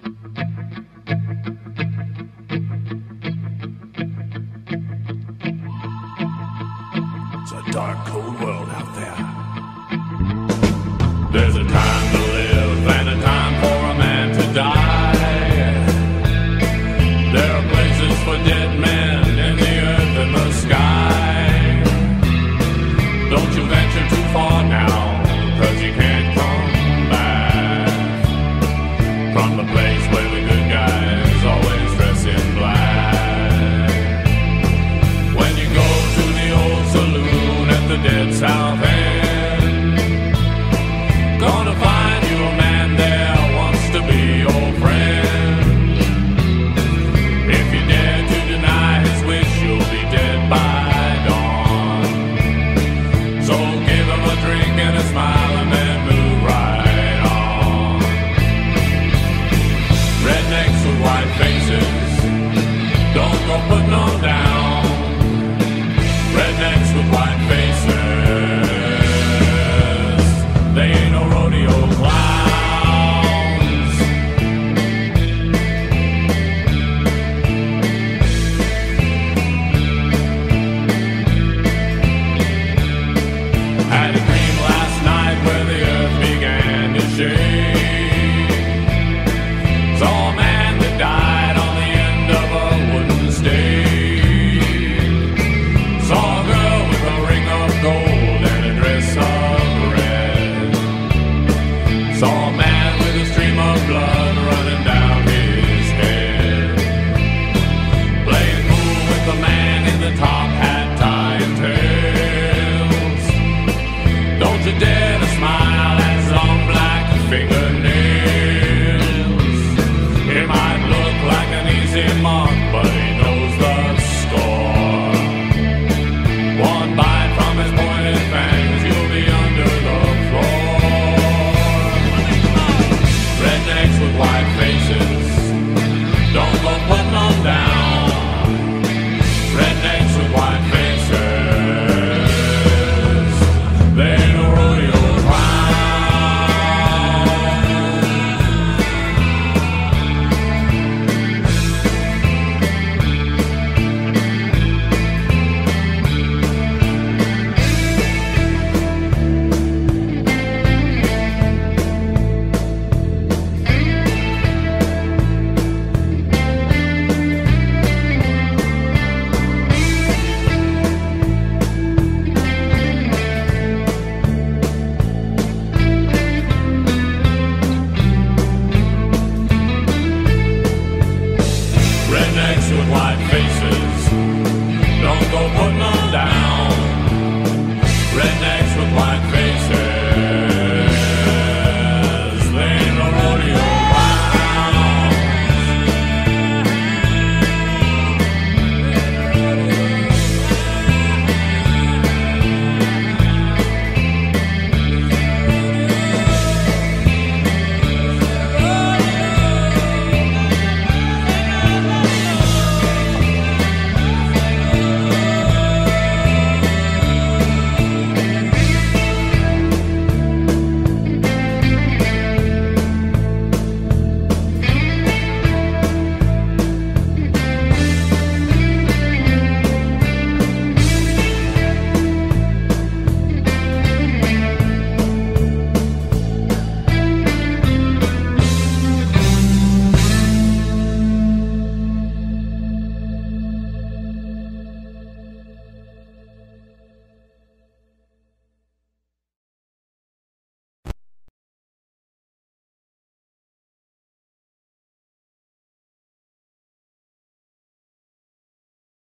It's a dark, cold world out there. There's a time to live and a time for a man to die. There are places for dead men in the earth and the sky. Don't you venture too far.